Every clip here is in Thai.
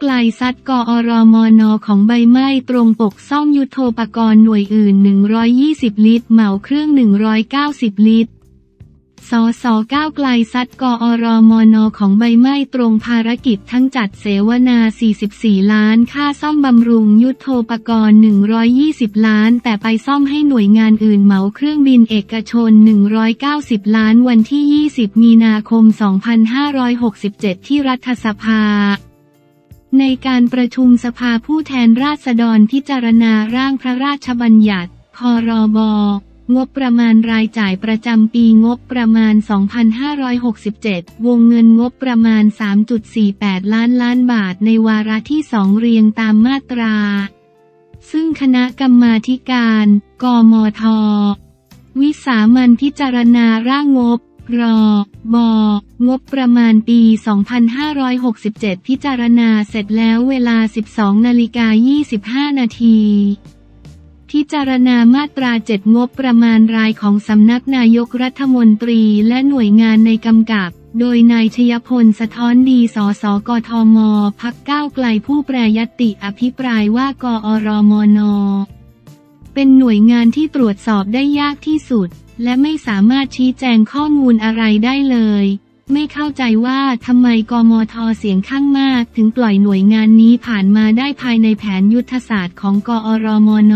ไกลซัดกอรมนของใบไม้ตรงปกซ่อมยุทโธปกรณ์หน่วยอื่น 120 ลิตร เหมาเครื่อง 190 ลิตร สสก้าวไกลซัดกอรมนของใบไม้ตรงภารกิจทั้งจัดเสวนา 44 ล้านค่าซ่อมบำรุงยุทโธปกรณ์ 120 ล้าน แต่ไปซ่อมให้หน่วยงานอื่นเหมาเครื่องบินเอกชน 190 ล้านวันที่ 20 มีนาคม 2567 ที่รัฐสภา ในการประชุมสภาผู้แทนราษฎรพิจารณาร่างพระราชบัญญัติ พรบ งบประมาณรายจ่ายประจำปีงบประมาณ 2567 วงเงินงบประมาณ 3.48 ล้านล้านบาทในวาระที่สองเรียงตามมาตรา ซึ่งคณะกรรมาธิการ กมท วิสามันพิจารณาร่างงบ รบงบประมาณปี 2567 พิจารณาเสร็จแล้วเวลา 12นาฬิกา25 นาทีพิจารณามาตราเจ็ดงบประมาณรายของสำนักนายกรัฐมนตรีและหน่วยงานในกำกับ โดยนายชยพลสะท้อนดีสสกทม พักก้าวไกลผู้แปรยติอภิปรายว่ากอรมน เป็นหน่วยงานที่ตรวจสอบได้ยากที่สุด และไม่สามารถชี้แจงข้อมูลอะไรได้เลย ไม่เข้าใจว่าทำไมกมทเสียงข้างมาก ถึงปล่อยหน่วยงานนี้ผ่านมาได้ภายในแผนยุทธศาสตร์ของกอรมน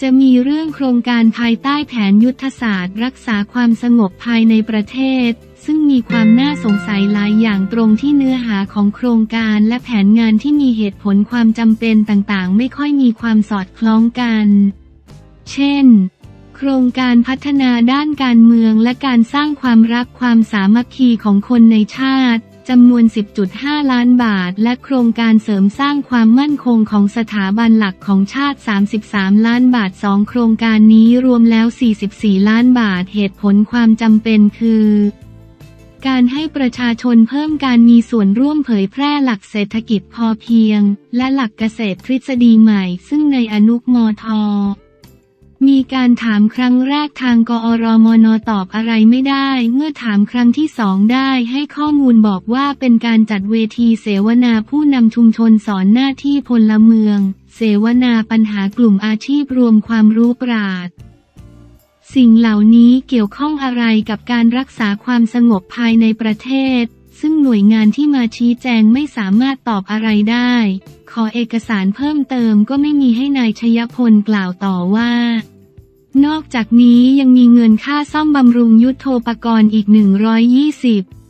จะมีเรื่องโครงการภายใต้แผนยุทธศาสตร์ รักษาความสงบภายในประเทศ ซึ่งมีความน่าสงสัยหลายอย่างตรงที่เนื้อหาของโครงการและแผนงานที่มีเหตุผลความจำเป็นต่างๆ ไม่ค่อยมีความสอดคล้องกัน เช่น โครงการพัฒนาด้านการเมืองและการสร้างความรักความสามัคคีของคนในชาติจำนวน 10.5 ล้านบาท และโครงการเสริมสร้างความมั่นคงของสถาบันหลักของชาติ 33 ล้านบาท 2 โครงการนี้รวมแล้ว 44 ล้านบาท เหตุผลความจำเป็นคือ การให้ประชาชนเพิ่มการมีส่วนร่วมเผยแพร่หลักเศรษฐกิจพอเพียง และหลักเกษตรทฤษฎีใหม่ ซึ่งในอนุกมท มีการถามครั้งแรกทางกอรมนตอบอะไรไม่ได้ เมื่อถามครั้งที่สองได้ให้ข้อมูลบอกว่าเป็นการจัดเวทีเสวนาผู้นำชุมชนสอนหน้าที่พลเมือง เสวนาปัญหากลุ่มอาชีพรวมความรู้ปราดสิ่งเหล่านี้เกี่ยวข้องอะไรกับการรักษาความสงบภายในประเทศ ซึ่งหน่วยงานที่มาชี้แจงไม่สามารถตอบอะไรได้ ขอเอกสารเพิ่มเติมก็ไม่มีให้นายชยพลกล่าวต่อว่า นอกจากนี้ยังมีเงินค่าซ่อมบำรุงยุทโธปกรณ์อีก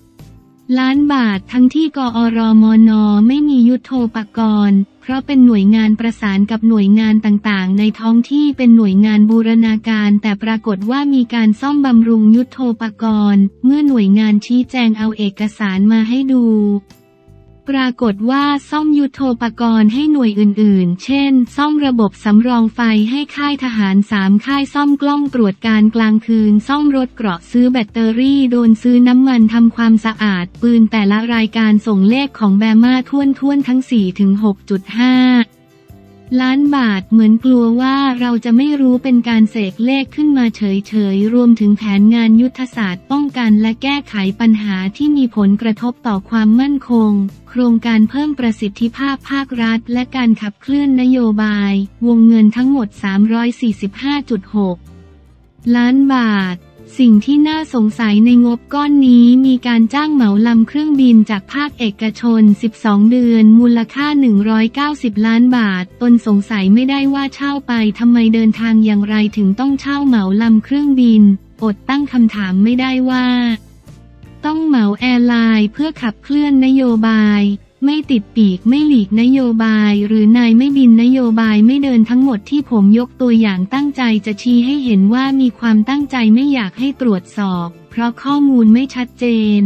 120 ล้านบาททั้งที่กอรมนไม่มียุทโธปกรณ์ เพราะเป็นหน่วยงานประสานกับหน่วยงานต่างๆ ในท้องที่เป็นหน่วยงานบูรณาการ แต่ปรากฏว่ามีการซ่อมบำรุงยุทโธปกรณ์ เมื่อหน่วยงานชี้แจงเอาเอกสารมาให้ดู ปรากฏว่าซ่อมยุทโธปกรณ์ให้หน่วยอื่นๆ เช่น ซ่อมระบบสำรองไฟให้ค่ายทหารสามค่ายซ่อมกล้องตรวจการกลางคืน ซ่อมรถเกราะซื้อแบตเตอรี่โดนซื้อน้ำมันทำความสะอาด ปืนแต่ละรายการส่งเลขของแบม่าท่วนท่วนๆทั้ง4ถึง6.5 ล้านบาทเหมือนกลัวว่าเราจะไม่รู้เป็นการเสกเลขขึ้นมาเฉยๆ รวมถึงแผนงานยุทธศาสตร์ป้องกันและแก้ไขปัญหาที่มีผลกระทบต่อความมั่นคง โครงการเพิ่มประสิทธิภาพภาครัฐ และการขับเคลื่อนนโยบาย วงเงินทั้งหมด 345.6 ล้านบาท สิ่งที่น่าสงสัยในงบก้อนนี้มีการจ้างเหมาลำเครื่องบินจากภาคเอกชน 12 เดือน มูลค่า 190 ล้านบาท ตนสงสัยไม่ได้ว่าเช่าไปทำไมเดินทางอย่างไรถึงต้องเช่าเหมาลำเครื่องบิน อดตั้งคำถามไม่ได้ว่า ต้องเหมาแอร์ไลน์เพื่อขับเคลื่อนนโยบาย ไม่ติดปีกไม่หลีกนโยบาย หรือนายไม่บินนโยบายไม่เดินทั้งหมดที่ผมยกตัวอย่างตั้งใจจะชี้ให้เห็นว่ามีความตั้งใจไม่อยากให้ตรวจสอบ เพราะข้อมูลไม่ชัดเจน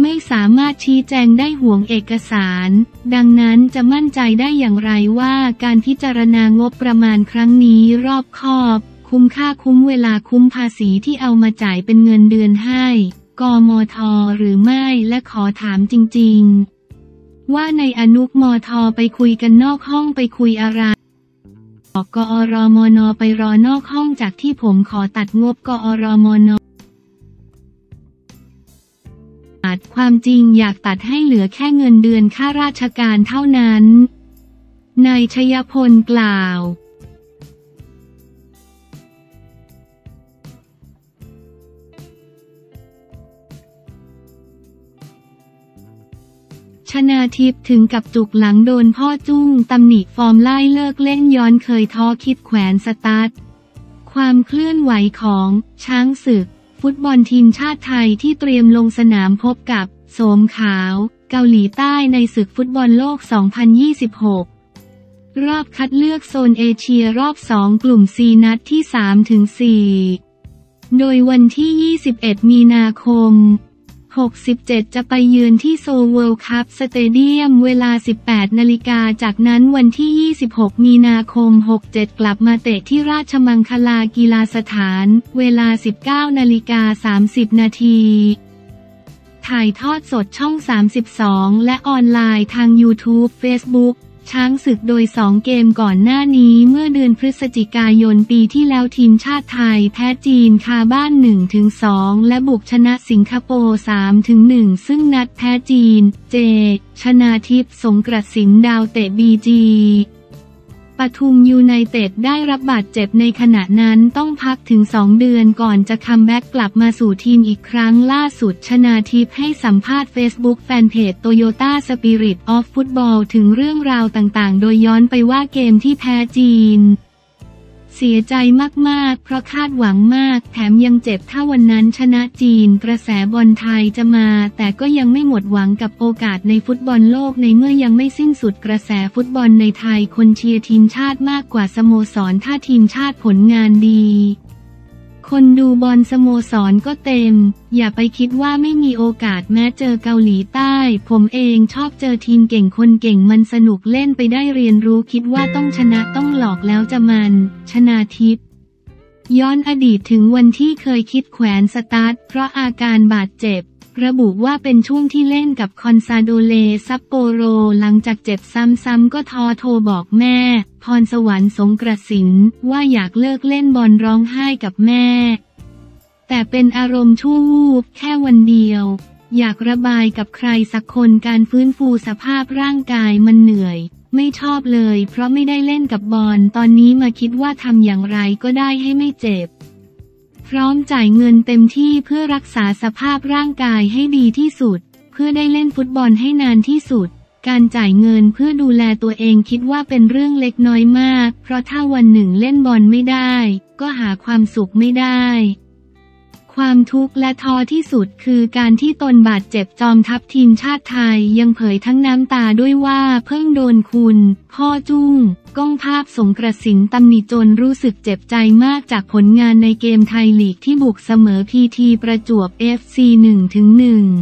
ไม่สามารถชี้แจงได้ห่วงเอกสาร ดังนั้นจะมั่นใจได้อย่างไรว่าการพิจารณางบประมาณครั้งนี้รอบคอบ คุ้มค่าคุ้มเวลาคุ้มภาษีที่เอามาจ่ายเป็นเงินเดือนให้กมทหรือไม่และขอถามจริง ๆ ว่าในอนุกมทไปคุยกันนอกห้องไปคุยอะไรบอกกอรมนไปรอนอกห้องจากที่ผมขอตัดงบกอรมนอาจความจริงอยากตัดให้เหลือแค่เงินเดือนค่าราชการเท่านั้น นายชยพลกล่าว ชนาทิพย์ถึงกับจุกหลังโดนพ่อจุ้งตำหนิฟอร์มไล่เลิกเล่นย้อนเคยท้อคิดแขวนสตาร์ทความเคลื่อนไหวของ ช้างศึก ฟุตบอลทีมชาติไทยที่เตรียมลงสนามพบกับ โสมขาว เกาหลีใต้ในศึกฟุตบอลโลก 2026 รอบคัดเลือกโซนเอเชียรอบ 2 กลุ่ม C นัดที่ 3-4 โดยวันที่ 21 มีนาคม 67 จะไปเยือนที่โซลเวิลด์คัพสเตเดียมเวลา 18 นาฬิกา จากนั้นวันที่ 26 มีนาคม 67 กลับมาเตะที่ราชมังคลากีฬาสถาน เวลา 19 นาฬิกา 30 นาที ถ่ายทอดสดช่อง 32 และออนไลน์ทาง YouTube Facebook ช้างศึกโดย 2 เกมก่อนหน้านี้เมื่อเดือนพฤศจิกายนปีที่แล้วทีมชาติไทยแพ้จีนคาบ้าน 1-2 และบุกชนะสิงคโปร์ 3-1 ซึ่งนัดแพ้จีน เจ ชนาธิป สรงกระสินธ์ ดาวเตะบีจี ปทุมยูไนเต็ดได้รับบาดเจ็บในขณะนั้นต้องพักถึง 2 เดือนก่อนจะ comeback กลับมาสู่ทีมอีกครั้งล่าสุดชนาทิพย์ให้สัมภาษณ์ Facebook fanpage Toyota Spirit of Football ถึงเรื่องราวต่างๆ โดยย้อนไปว่าเกมที่แพ้จีน เสียใจมากๆ เพราะคาดหวังมาก แถมยังเจ็บถ้าวันนั้นชนะจีน กระแสบอลไทยจะมา แต่ก็ยังไม่หมดหวังกับโอกาสในฟุตบอลโลกในเมื่อยังไม่สิ้นสุดกระแสฟุตบอลในไทยคนเชียร์ทีมชาติมากกว่าสโมสรถ้าทีมชาติผลงานดี คนดูบอลสโมสรก็เต็ม อย่าไปคิดว่าไม่มีโอกาสแม้เจอเกาหลีใต้ ผมเองชอบเจอทีมเก่งคนเก่งมันสนุกเล่นไปได้เรียนรู้คิดว่าต้องชนะต้องหลอกแล้วจะมัน ชนาทิพย์ย้อนอดีตถึงวันที่เคยคิดแขวนสตาร์ทเพราะอาการบาดเจ็บ ระบุว่าเป็นช่วงที่เล่นกับคอนซาโดเลซัปโปโร หลังจากเจ็บซ้ำๆก็ท้อโทรบอกแม่ พรสวรรค์ สรงกระสินธ์ว่าอยากเลิกเล่นบอลร้องไห้กับแม่ แต่เป็นอารมณ์ชั่ววูบแค่วันเดียว อยากระบายกับใครสักคนการฟื้นฟูสภาพร่างกายมันเหนื่อย ไม่ชอบเลย เพราะไม่ได้เล่นกับบอลตอนนี้มาคิดว่าทำอย่างไรก็ได้ให้ไม่เจ็บ พร้อมจ่ายเงินเต็มที่เพื่อรักษาสภาพร่างกายให้ดีที่สุด เพื่อได้เล่นฟุตบอลให้นานที่สุด การจ่ายเงินเพื่อดูแลตัวเองคิดว่าเป็นเรื่องเล็กน้อยมาก เพราะถ้าวันหนึ่งเล่นบอลไม่ได้ ก็หาความสุขไม่ได้ ความทุกข์และท้อที่สุดคือการที่ตนบาดเจ็บจอมทัพทีมชาติไทยยังเผยทั้งน้ำตาด้วยว่าเพิ่งโดนคุณ พ่อจุ้ง ก้องภาพสงกระสินตำหนิจนรู้สึกเจ็บใจมากจากผลงานในเกมไทยลีกที่บุกเสมอพีทีประจวบ FC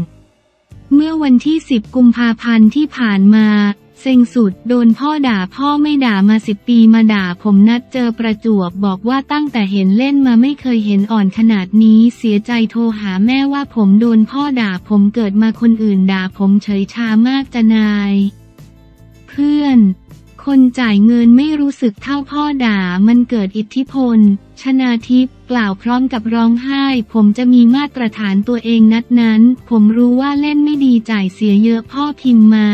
1-1เมื่อวันที่ 10 กุมภาพันธ์ที่ผ่านมา เซ็งสุด โดนพ่อด่าพ่อไม่ด่ามาสิบปีมาด่าผมนัดเจอประจวบบอกว่าตั้งแต่เห็นเล่นมาไม่เคยเห็นอ่อนขนาดนี้เสียใจโทรหาแม่ว่าผมโดนพ่อด่าผมเกิดมาคนอื่นด่าผมเฉยชามากจะนาย เพื่อน คนจ่ายเงินไม่รู้สึกเท่าพ่อด่ามันเกิดอิทธิพล ชนาทิพย์กล่าวพร้อมกับร้องไห้ ผมจะมีมาตรฐานตัวเองนัดนั้น ผมรู้ว่าเล่นไม่ดีจ่ายเสียเยอะพ่อพิมพ์มา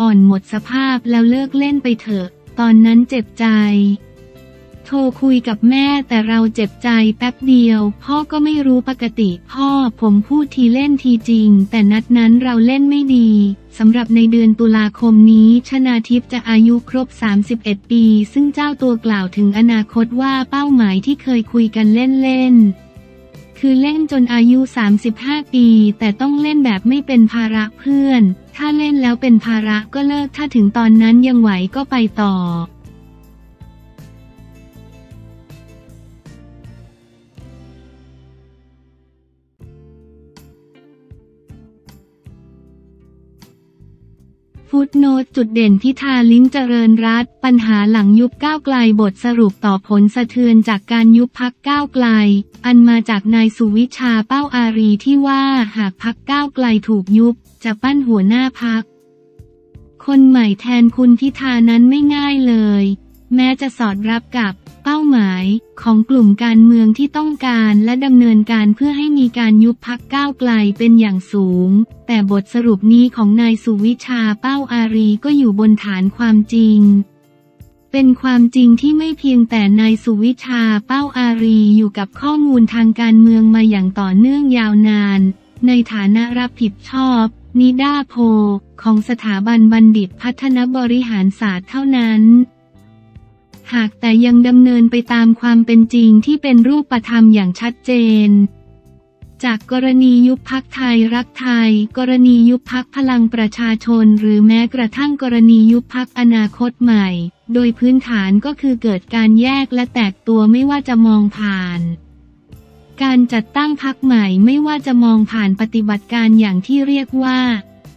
อ่อนหมดสภาพแล้วเลิกเล่นไปเถอะ ตอนนั้นเจ็บใจ โทรคุยกับแม่แต่เราเจ็บใจแป๊บเดียว พ่อก็ไม่รู้ปกติพ่อผมพูดทีเล่นทีจริง แต่นัดนั้นเราเล่นไม่ดีสำหรับในเดือนตุลาคมนี้ชนาทิพย์จะอายุครบ 31 ปี ซึ่งเจ้าตัวกล่าวถึงอนาคตว่าเป้าหมายที่เคยคุยกันเล่นๆ คือเล่นจนอายุ 35 ปี แต่ต้องเล่นแบบไม่เป็นภาระเพื่อน ถ้าเล่นแล้วเป็นภาระก็เลิก ถ้าถึงตอนนั้นยังไหวก็ไปต่อ นตจุดเด่นพิธาลิ้มเจริญรัตปัญหาหลังยุบก้าวไกลบทสรุปต่อผลสะเทือนจากการยุบพักก้าวไกล อันมาจากนายสุวิชาเป้าอารีที่ว่าหากพักก้าวไกลถูกยุบ จะปั้นหัวหน้าพัก คนใหม่แทนคุณพิธานั้นไม่ง่ายเลย แม้จะสอดรับกับ เป้าหมายของกลุ่มการเมืองที่ต้องการและดำเนินการเพื่อให้มีการยุบพักก้าวไกลเป็นอย่างสูง แต่บทสรุปนี้ของนายสุวิชาเป้าอารีก็อยู่บนฐานความจริง เป็นความจริงที่ไม่เพียงแต่นายสุวิชาเป้าอารีอยู่กับข้อมูลทางการเมืองมาอย่างต่อเนื่องยาวนาน ในฐานะรับผิดชอบนิดาโพ ของสถาบันบัณฑิตพัฒนบริหารศาสตร์เท่านั้น หากแต่ยังดำเนินไปตามความเป็นจริงที่เป็นรูปธรรมอย่างชัดเจน จากกรณียุบพักไทยรักไทย กรณียุบพักพลังประชาชน หรือแม้กระทั่งกรณียุบพักอนาคตใหม่ โดยพื้นฐานก็คือเกิดการแยกและแตกตัวไม่ว่าจะมองผ่านการจัดตั้งพักใหม่ไม่ว่าจะมองผ่านปฏิบัติการอย่างที่เรียกว่า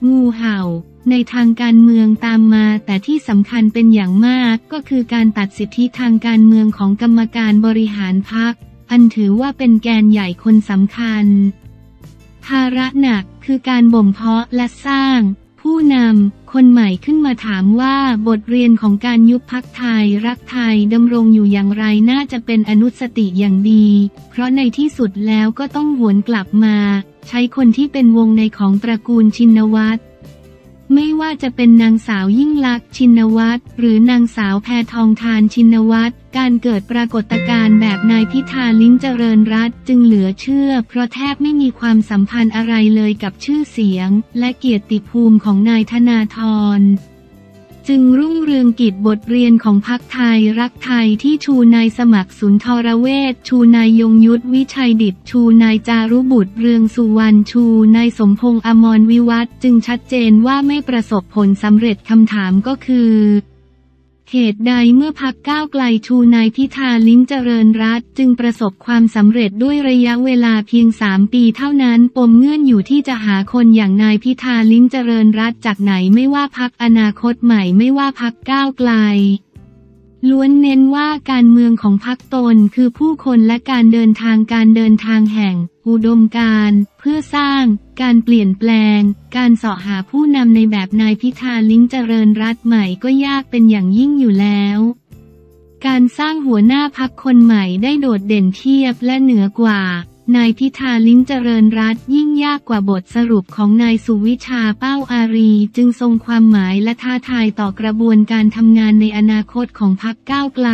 งูเห่า ในทางการเมืองตามมาแต่ที่สำคัญเป็นอย่างมากก็คือการตัดสิทธิทางการเมืองของกรรมการบริหารพักอันถือว่าเป็นแกนใหญ่คนสำคัญ ภาระหนักคือการบ่มเพาะและสร้าง ผู้นำคนใหม่ขึ้นมาถามว่าบทเรียนของการยุบพักไทยรักไทยดำรงอยู่อย่างไรน่าจะเป็นอนุสติอย่างดี เพราะในที่สุดแล้วก็ต้องหวนกลับมา ใช้คนที่เป็นวงในของตระกูลชินวัตร ไม่ว่าจะเป็นนางสาวยิ่งลักษณ์ชินวัตรหรือนางสาวแพทองทานชินวัตรการเกิดปรากฏการณ์แบบนายพิธาลิ้มเจริญรัตจึงเหลือเชื่อ เพราะแทบไม่มีความสัมพันธ์อะไรเลยกับชื่อเสียง และเกียรติภูมิของนายธนาธร จึงรุ่งเรืองกิจบทเรียนของพักไทยรักไทยที่ชูนายสมัครสุนทรเวชชูนายยงยุทธวิชัยดิตชูนายจารุบุตรเรืองสุวรรณชูนายสมพงษ์อมรวิวัฒจึงชัดเจนว่าไม่ประสบผลสำเร็จคำถามก็คือ เหตุใดเมื่อพักก้าวไกลชูนายพิธาลิ้มเจริญรัตจึงประสบความสำเร็จด้วยระยะเวลาเพียงสามปีเท่านั้น ปมเงื่อนอยู่ที่จะหาคนอย่างนายพิธาลิ้มเจริญรัตจากไหนไม่ว่าพักอนาคตใหม่ไม่ว่าพักก้าวไกล ล้วนเน้นว่าการเมืองของพรรคตนคือผู้คนและการเดินทางการเดินทางแห่ง อุดมการเพื่อสร้าง การเปลี่ยนแปลง การเสาะหาผู้นำในแบบนายพิธาลิ้งเจริญรัตใหม่ก็ยากเป็นอย่างยิ่งอยู่แล้ว การสร้างหัวหน้าพักคนใหม่ได้โดดเด่นเทียบและเหนือกว่า นายพิธาลิ้มเจริญรัตยิ่งยากกว่าบทสรุปของนายสุวิชาเป้าอารีจึงทรงความหมายและท้าทายต่อกระบวนการทำงานในอนาคตของพรรคก้าวไกล